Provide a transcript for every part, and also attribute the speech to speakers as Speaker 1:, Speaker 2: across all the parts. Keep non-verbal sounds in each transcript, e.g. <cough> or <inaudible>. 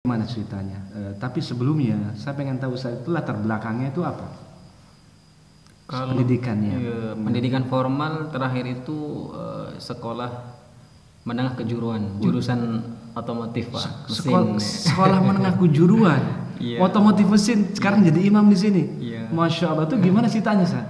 Speaker 1: Gimana ceritanya? Eh, tapi sebelumnya saya pengen tahu saya itu latar belakangnya itu apa?
Speaker 2: Kalau
Speaker 1: Pendidikannya.
Speaker 2: iya, pendidikan formal terakhir itu eh, sekolah menengah kejuruan, jurusan otomotif pak,
Speaker 1: Sekol-
Speaker 2: mesin.
Speaker 1: sekolah menengah kejuruan, <laughs>
Speaker 2: Iya.
Speaker 1: otomotif mesin. Sekarang jadi imam di sini.
Speaker 2: Iya.
Speaker 1: Masya Allah tuh gimana ceritanya sa?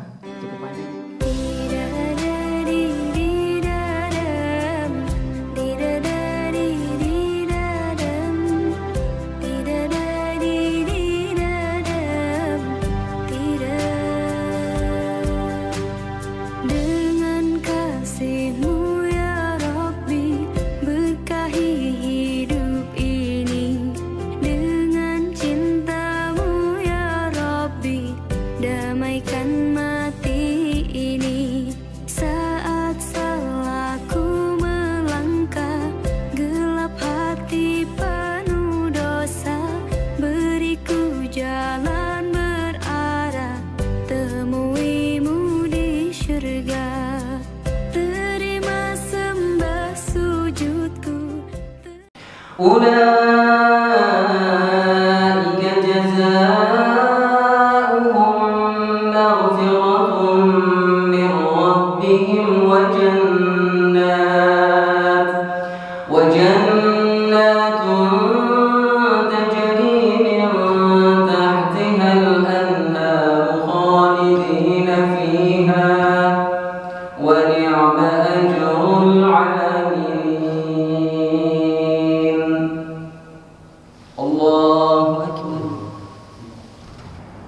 Speaker 3: أولئك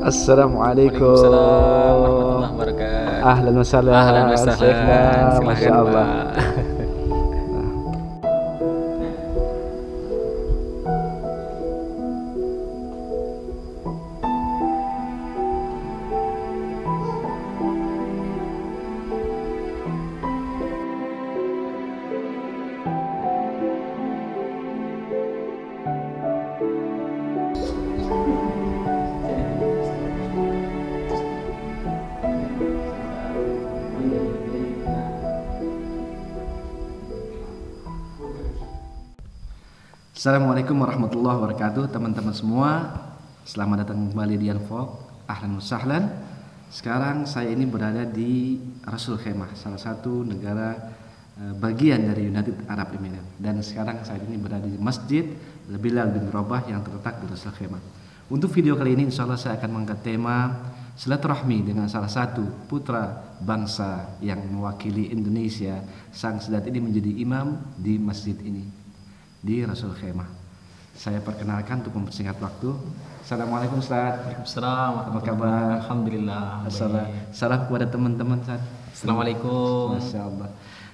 Speaker 1: Assalamualaikum.
Speaker 2: Waalaikumsalam warahmatullahi wabarakatuh.
Speaker 1: Ahlan wa sahlan.
Speaker 2: Ahlan wa sahlan.
Speaker 1: Masya Allah. Assalamualaikum warahmatullahi wabarakatuh teman-teman semua. Selamat datang kembali di Anfok Ahlan sahlan. Sekarang saya ini berada di Rasul Khemah Salah satu negara eh, bagian dari United Arab Emirates. Dan sekarang saya ini berada di Masjid Bilal bin Rabah yang terletak di Rasul Khemah. Untuk video kali ini insya Allah saya akan mengangkat tema Silaturahmi dengan salah satu putra bangsa yang mewakili Indonesia. Sang Sedat ini menjadi imam di masjid ini di Rasul Khemah. Saya perkenalkan untuk mempersingkat waktu. Assalamualaikum Ustaz.
Speaker 2: Waalaikumsalam
Speaker 1: Apa kabar?
Speaker 2: Alhamdulillah.
Speaker 1: Salam,
Speaker 2: baik.
Speaker 1: salam kepada teman-teman Ustaz.
Speaker 2: Assalamualaikum.
Speaker 1: Masya Allah.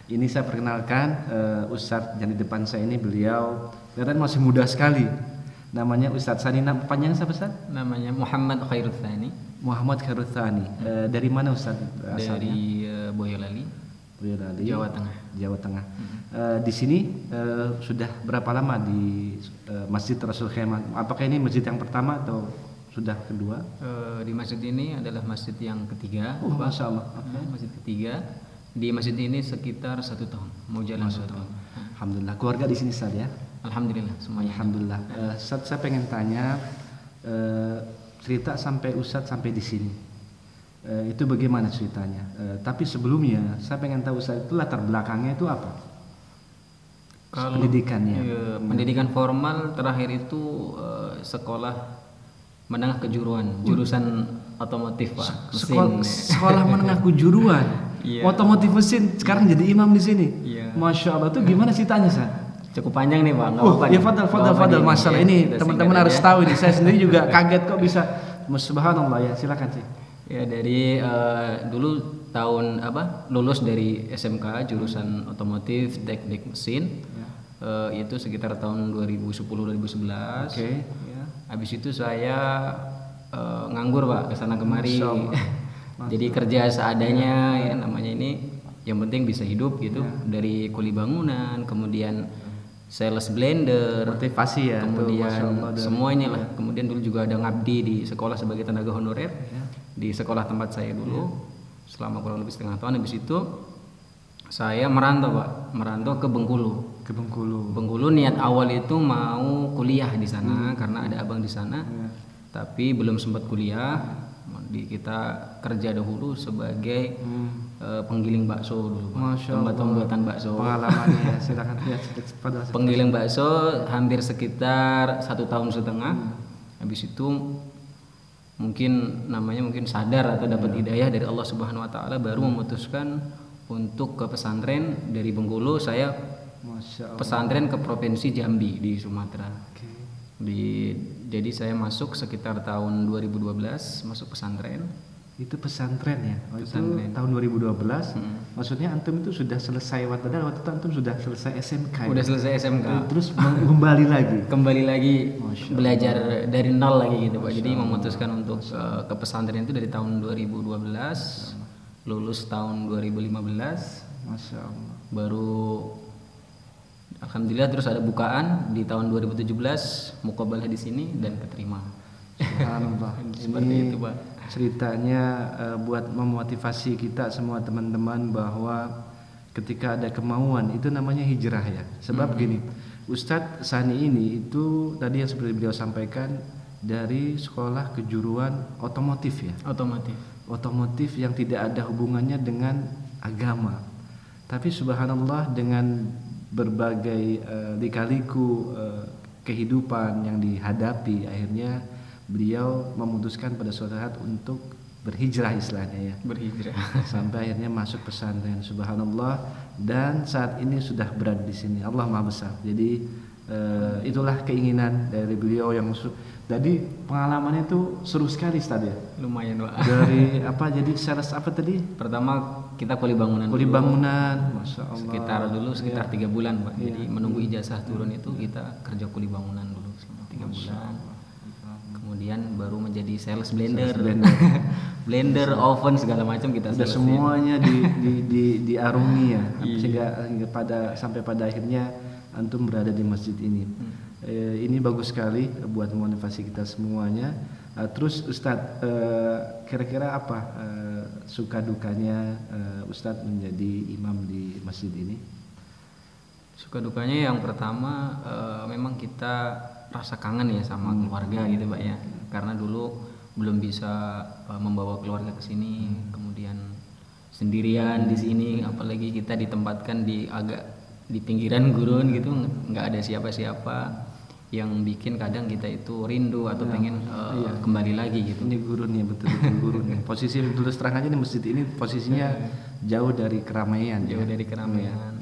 Speaker 1: Ini saya perkenalkan uh, Ustadz yang di depan saya ini beliau kelihatan masih muda sekali. Namanya Ustadz Sani. Nama panjang siapa Ustaz?
Speaker 2: Namanya Muhammad Khairuthani
Speaker 1: Muhammad Kharuthani. Uh, dari mana Ustadz asalnya?
Speaker 2: dari eh, Boyolali,
Speaker 1: Boyolali,
Speaker 2: Jawa Tengah.
Speaker 1: Jawa Tengah. Eh, di sini eh, sudah berapa lama di eh, Masjid Rasul Khemah? Apakah ini masjid yang pertama atau sudah kedua?
Speaker 2: Eh, di masjid ini adalah masjid yang ketiga.
Speaker 1: Oh,
Speaker 2: Pak.
Speaker 1: masya Allah.
Speaker 2: Nah, masjid ketiga. Di masjid ini sekitar satu tahun, mau jalan satu tahun.
Speaker 1: Alhamdulillah. Keluarga di sini Ustaz ya.
Speaker 2: Alhamdulillah semuanya.
Speaker 1: Alhamdulillah. Eh, Ustaz saya pengen tanya eh, cerita sampai Ustaz sampai di sini. Eh, itu bagaimana ceritanya? Eh, tapi sebelumnya saya pengen tahu Ustaz itu latar belakangnya itu apa?
Speaker 2: Kalau
Speaker 1: pendidikannya.
Speaker 2: iya, pendidikan formal terakhir itu eh, sekolah menengah kejuruan, jurusan otomotif pak,
Speaker 1: Sekol-
Speaker 2: mesin.
Speaker 1: sekolah menengah kejuruan <laughs>
Speaker 2: Iya.
Speaker 1: otomotif mesin sekarang jadi imam di sini
Speaker 2: Iya.
Speaker 1: masya allah tuh gimana ceritanya sa
Speaker 2: cukup panjang nih pak
Speaker 1: Oh,
Speaker 2: apa-apa
Speaker 1: ya fadal, fadal, fadal. Masalah
Speaker 2: ya,
Speaker 1: ini teman-teman harus
Speaker 2: aja.
Speaker 1: tahu ini. Saya sendiri juga <laughs> kaget kok bisa. Subhanallah ya, silakan sih.
Speaker 2: Ya dari eh, dulu tahun apa lulus dari SMK jurusan otomotif teknik mesin Eh, itu sekitar tahun 2010 2011.
Speaker 1: Oke.
Speaker 2: Ya. Habis itu saya eh, nganggur pak ke
Speaker 1: sana kemari. <laughs>
Speaker 2: Jadi kerja seadanya ya namanya ini yang penting bisa hidup gitu dari kuli bangunan kemudian sales blender
Speaker 1: Motivasi ya. tuh,
Speaker 2: kemudian
Speaker 1: dari-
Speaker 2: semuanya lah kemudian dulu juga ada ngabdi di sekolah sebagai tenaga honorer di sekolah tempat saya dulu selama kurang lebih setengah tahun habis itu saya merantau pak. Merantau ke Bengkulu.
Speaker 1: Ke Bengkulu.
Speaker 2: Bengkulu niat awal itu mau kuliah di sana karena ada abang di sana. Tapi belum sempat kuliah. Di kita kerja dahulu sebagai eh, penggiling bakso dulu pak. Tempat pembuatan bakso.
Speaker 1: Pengalamannya ya, <laughs> silakan. Ya, fadal.
Speaker 2: penggiling bakso hampir sekitar satu tahun setengah. Habis itu mungkin namanya mungkin sadar atau dapat hidayah dari Allah Subhanahu Wa Taala baru memutuskan untuk ke pesantren dari Bengkulu. Saya pesantren ke provinsi Jambi di Sumatera. Di jadi saya masuk sekitar tahun 2012 masuk pesantren
Speaker 1: Itu pesantren ya. Oh,
Speaker 2: Pesantren.
Speaker 1: Itu tahun 2012. Maksudnya antum itu sudah selesai waktu waktu itu antum sudah selesai SMK. ya?
Speaker 2: udah selesai SMK
Speaker 1: Terus kembali lagi.
Speaker 2: kembali lagi belajar dari nol lagi gitu pak jadi memutuskan untuk uh, ke pesantren itu dari tahun 2012 lulus tahun 2015
Speaker 1: Masya Allah.
Speaker 2: baru alhamdulillah terus ada bukaan di tahun 2017 mukabalah di sini dan keterima
Speaker 1: Subhanallah. <laughs>
Speaker 2: Seperti
Speaker 1: Ini
Speaker 2: itu, Pak.
Speaker 1: Ceritanya eh, buat memotivasi kita semua teman-teman bahwa ketika ada kemauan itu namanya hijrah ya. Sebab gini, Ustadz Sani ini itu tadi yang seperti beliau sampaikan dari sekolah kejuruan otomotif ya.
Speaker 2: otomotif
Speaker 1: Otomotif yang tidak ada hubungannya dengan agama. Tapi subhanallah dengan berbagai eh, lika-liku eh, kehidupan yang dihadapi akhirnya beliau memutuskan pada suatu saat untuk berhijrah istilahnya ya.
Speaker 2: Berhijrah. <laughs>
Speaker 1: Sampai akhirnya masuk pesantren subhanallah. Dan saat ini sudah berada di sini. Allah maha besar. Jadi eh, itulah keinginan dari beliau yang jadi pengalamannya itu seru sekali Ustaz ya.
Speaker 2: Lumayan pak.
Speaker 1: Dari <laughs> apa jadi sales apa tadi?
Speaker 2: Pertama kita kuli bangunan
Speaker 1: kuli
Speaker 2: dulu.
Speaker 1: bangunan masya Allah.
Speaker 2: Sekitar dulu sekitar tiga bulan pak. Jadi menunggu ijazah turun itu kita kerja kuli bangunan dulu selama tiga bulan kemudian baru menjadi sales blender. blender. <laughs> Oven segala macam kita
Speaker 1: sudah
Speaker 2: sales
Speaker 1: semuanya di, di, di, diarungi ya. <laughs> Sehingga hingga pada sampai pada akhirnya antum berada di masjid ini. Eh, ini bagus sekali buat motivasi kita semuanya. Eh, terus Ustadz eh, kira-kira apa eh, suka dukanya eh, Ustadz menjadi imam di masjid ini
Speaker 2: suka dukanya yang pertama eh, memang kita rasa kangen ya sama keluarga gitu pak ya. Karena dulu belum bisa eh, membawa keluarga ke sini kemudian sendirian di sini apalagi kita ditempatkan di agak di pinggiran <laughs> gurun gitu nggak ada siapa-siapa yang bikin kadang kita itu rindu atau pengen eh, kembali lagi gitu.
Speaker 1: Ini gurun ya betul-betul gurun ya. Posisi dulu terang aja nih masjid ini posisinya jauh dari keramaian
Speaker 2: jauh
Speaker 1: ya.
Speaker 2: dari keramaian.
Speaker 1: Iya.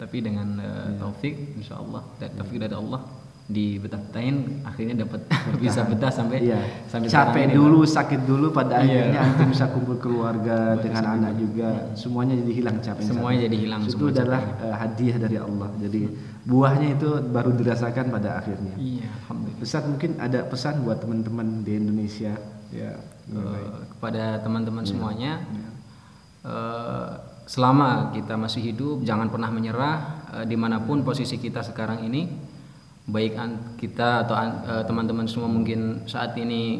Speaker 2: Tapi dengan eh, taufik insya Allah dan taufik dari Allah di betah-betahin akhirnya dapat <laughs> bisa betah sampai
Speaker 1: Iya.
Speaker 2: sampai
Speaker 1: capek dulu, sakit dulu, pada
Speaker 2: Iya.
Speaker 1: akhirnya antum bisa kumpul keluarga <laughs> dengan anak juga, semuanya jadi hilang capek.
Speaker 2: Semuanya jadi hilang
Speaker 1: Itu
Speaker 2: semua
Speaker 1: adalah eh, hadiah dari Allah. Jadi buahnya itu baru dirasakan pada akhirnya.
Speaker 2: Iya alhamdulillah
Speaker 1: Ustaz mungkin ada pesan buat teman-teman di Indonesia ya.
Speaker 2: Eh, kepada teman-teman
Speaker 1: Iya.
Speaker 2: semuanya selama kita masih hidup jangan pernah menyerah eh, di mana pun posisi kita sekarang ini baik an- kita atau eh, teman-teman semua mungkin saat ini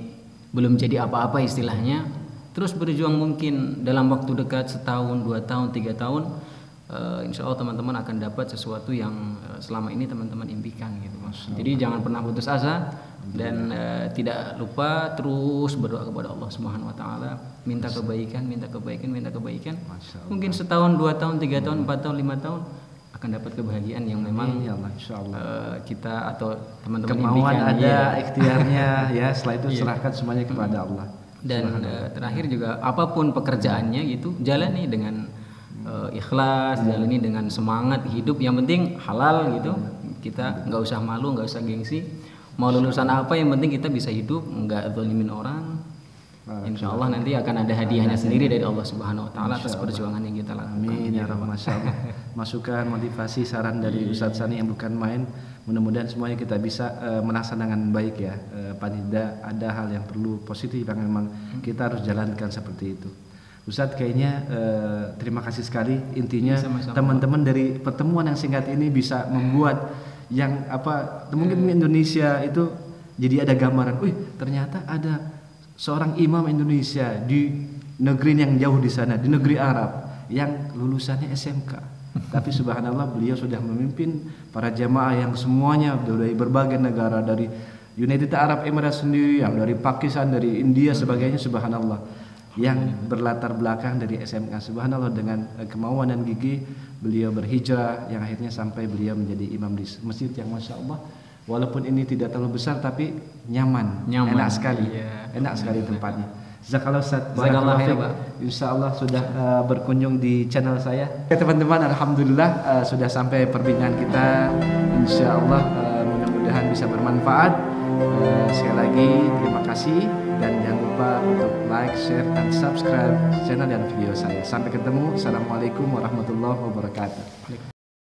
Speaker 2: belum jadi apa-apa istilahnya terus berjuang mungkin dalam waktu dekat setahun dua tahun tiga tahun eh, insya Allah teman-teman akan dapat sesuatu yang selama ini teman-teman impikan gitu mas. Jadi jangan pernah putus asa dan eh, tidak lupa terus berdoa kepada Allah Subhanahu Wa Taala. Minta kebaikan minta kebaikan minta kebaikan. Mungkin setahun dua tahun tiga tahun empat tahun lima tahun akan dapat kebahagiaan yang memang
Speaker 1: Ya Allah, insya Allah.
Speaker 2: eh, kita atau teman-teman
Speaker 1: Kemauan
Speaker 2: impikan
Speaker 1: ada,
Speaker 2: iya.
Speaker 1: ikhtiarnya <laughs> ya. Setelah itu serahkan semuanya kepada Allah.
Speaker 2: dan eh, terakhir juga apa pun pekerjaannya gitu jalani dengan eh, ikhlas jalani dengan semangat hidup. Yang penting halal gitu. Kita nggak usah malu nggak usah gengsi mau lulusan apa yang penting kita bisa hidup nggak zalimin orang. Insya Allah nanti akan ada hadiahnya sendiri dari Allah Subhanahu Wa Taala atas perjuangan yang kita lakukan.
Speaker 1: Amin ya Rabb. Masya Allah <laughs> Masukan, motivasi, saran dari Ustadz Sani yang bukan main Mudah-mudahan semuanya kita bisa melaksanakan dengan baik ya. Paling tidak ada hal yang perlu positif yang memang kita harus jalankan seperti itu. Ustadz kayaknya eh, terima kasih sekali. Intinya
Speaker 2: Sama-sama.
Speaker 1: teman-teman dari pertemuan yang singkat ini bisa membuat yang apa mungkin Indonesia itu jadi ada gambaran, wih ternyata ada seorang imam Indonesia di negeri yang jauh di sana, di negeri Arab yang lulusannya SMK. Tapi subhanallah beliau sudah memimpin para jamaah yang semuanya dari berbagai negara dari United Arab Emirates sendiri, yang dari Pakistan, dari India sebagainya subhanallah yang berlatar belakang dari SMK subhanallah dengan eh, kemauan dan gigi beliau berhijrah yang akhirnya sampai beliau menjadi imam di masjid yang masya Allah. Walaupun ini tidak terlalu besar tapi nyaman,
Speaker 2: Nyaman,
Speaker 1: enak sekali.
Speaker 2: Iya.
Speaker 1: enak sekali tempatnya. Jazakallah Ustaz. Fiik.
Speaker 2: Pak.
Speaker 1: Insya Allah sudah eh, berkunjung di channel saya. Oke teman-teman Alhamdulillah eh, sudah sampai perbincangan kita. Insya Allah eh, mudah-mudahan bisa bermanfaat. Eh, Sekali lagi terima kasih Dan jangan lupa untuk like, share, dan subscribe channel dan video saya. Sampai ketemu. Assalamualaikum warahmatullahi wabarakatuh